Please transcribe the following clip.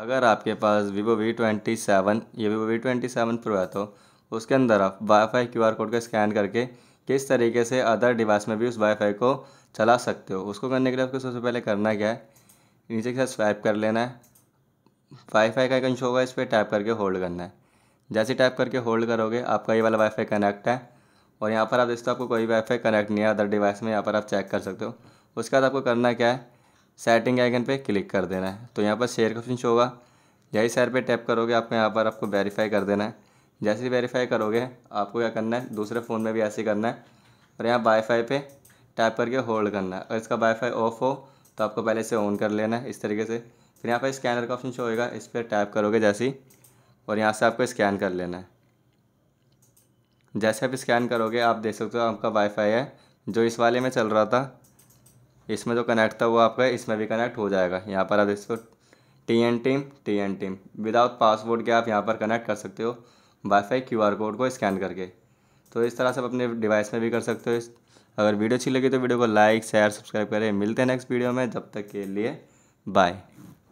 अगर आपके पास वीवो वी ट्वेंटी सेवन या Vivo V twenty seven pro है तो उसके अंदर आप वाईफाई क्यू आर कोड को स्कैन करके किस तरीके से अदर डिवाइस में भी उस वाईफाई को चला सकते हो। उसको करने के लिए आपको सबसे पहले करना क्या है? नीचे के साथ स्वाइप कर लेना है। वाईफाई का आइकन शो होगा इस पर टैप करके होल्ड करना है। जैसे टैप करके होल्ड करोगे, आपका ये वाला वाईफाई कनेक्ट है। और यहाँ पर आप देखते हो, आपको कोई वाईफाई कनेक्ट नहीं है अदर डिवाइस में, यहाँ पर आप चेक कर सकते हो। उसके बाद आपको करना क्या है? सेटिंग आइकन पे क्लिक कर देना है। तो यहाँ पर शेयर का ऑप्शन शो होगा। यही शेयर पे टैप करोगे, आपको यहाँ पर आपको वेरीफाई कर देना है। जैसे ही वेरीफाई करोगे, आपको क्या करना है? दूसरे फ़ोन में भी ऐसे करना है। और यहाँ वाईफाई पे टैप करके होल्ड करना है। अगर इसका वाईफाई ऑफ़ हो तो आपको पहले से ऑन कर लेना है इस तरीके से। फिर यहाँ पर स्कैनर का ऑप्शन शो होगा इस पर टैप करोगे जैसे ही। और यहाँ से आपको स्कैन कर लेना है। जैसे आप स्कैन करोगे, आप देख सकते हो आपका वाईफाई है, जो इस वाले में चल रहा था। इसमें जो कनेक्ट था वो आपका, इसमें भी कनेक्ट हो जाएगा। यहाँ पर आप इसको T N team T N team without password के आप यहाँ पर कनेक्ट कर सकते हो वाईफाई क्यू आर कोड को स्कैन करके। तो इस तरह से आप अपने डिवाइस में भी कर सकते हो अगर वीडियो अच्छी लगी तो वीडियो को लाइक शेयर सब्सक्राइब करें। मिलते हैं नेक्स्ट वीडियो में, जब तक के लिए बाय